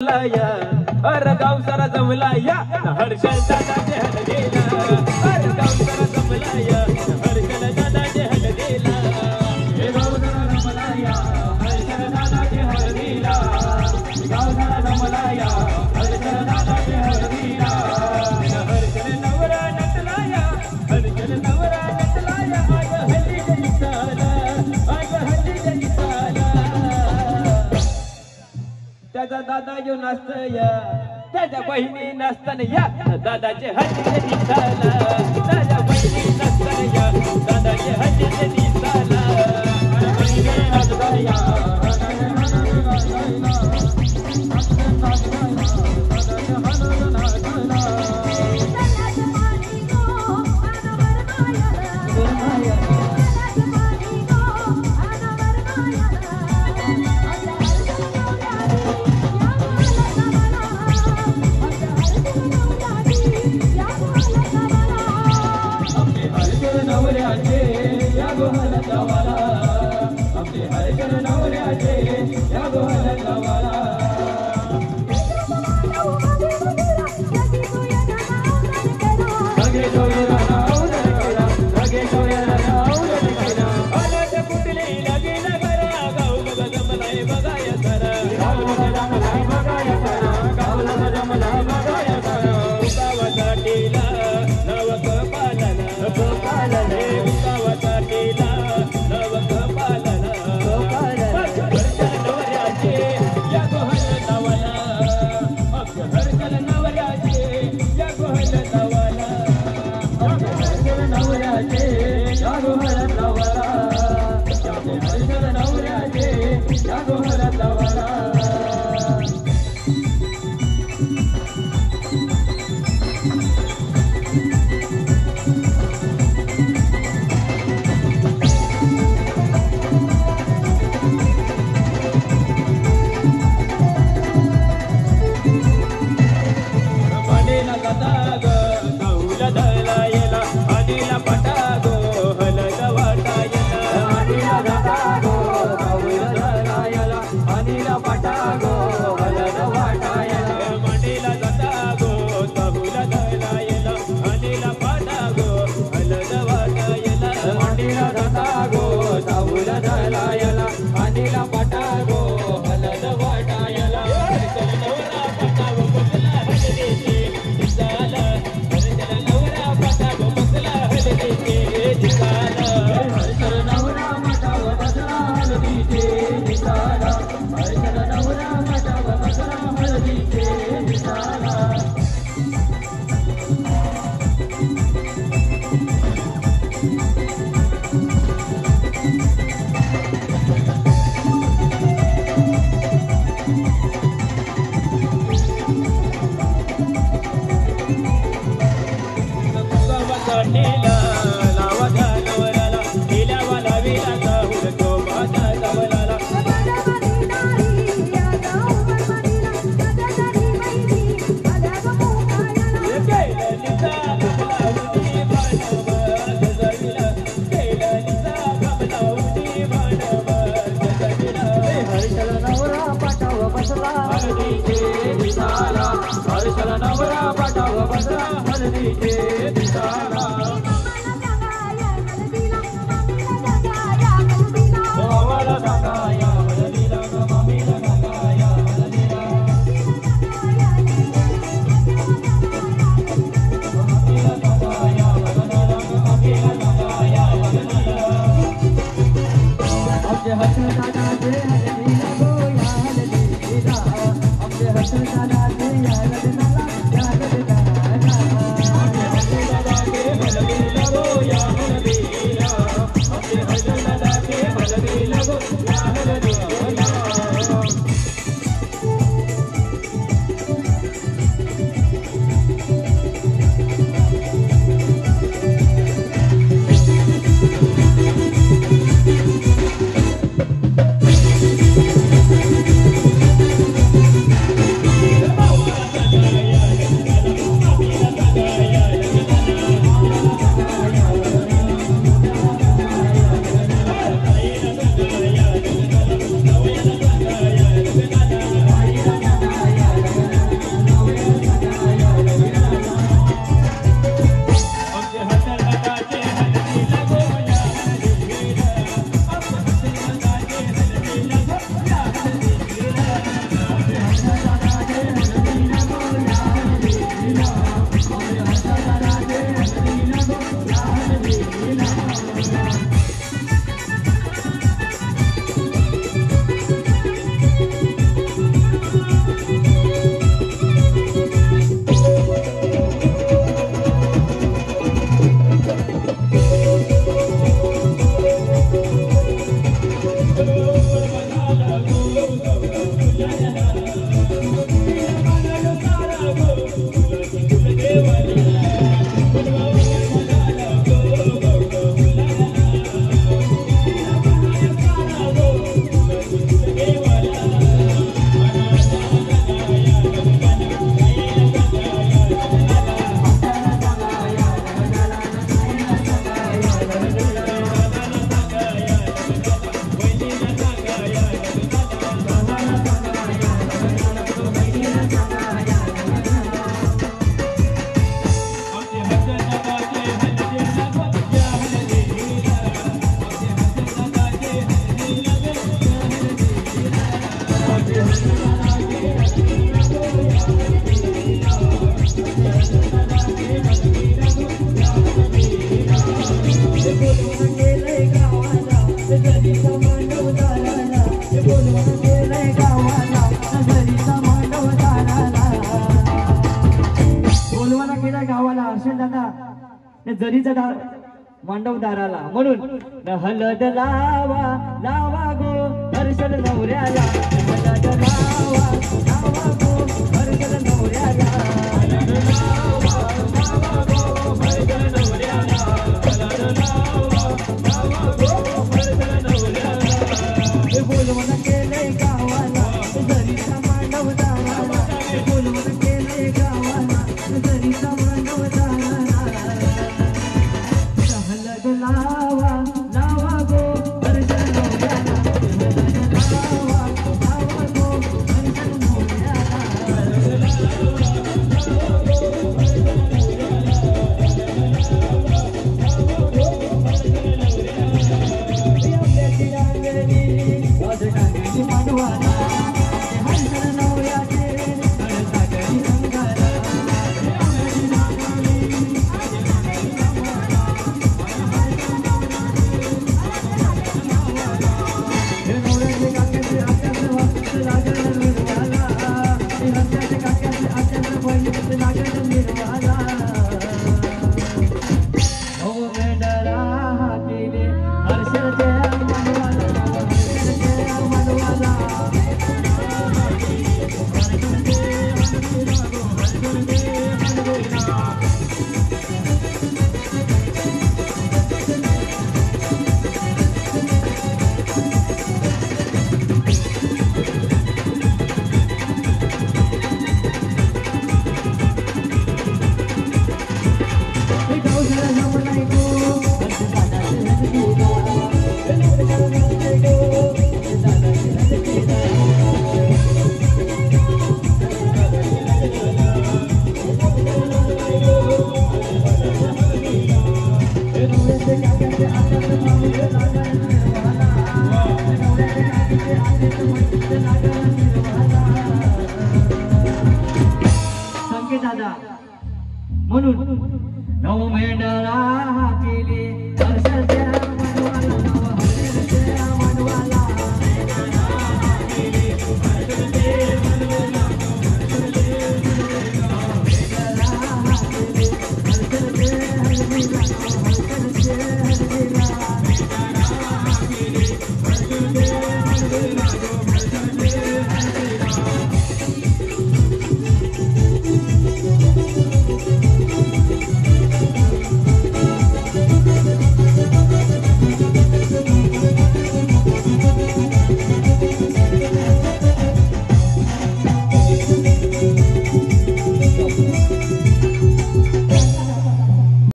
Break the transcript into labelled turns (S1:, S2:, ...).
S1: अर गाव सारा जमला या हर्ष दादा हर गेला अर गाव सारा जमला या दादायो नसत या दादा बहिणी नसताना या दादाचे हट्ट दिसला दादा नवराचे शरणवरा पटव बसरा हर नीचे
S2: जरीचा गाव मांडवदाराला म्हणून हलद लावा लावा गो दर्शन नवऱ्याला हलद लावा ด้วยกันอยู่ที่มาด้วย संकेत दादा म्हणून नऊ मेंढरा